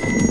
you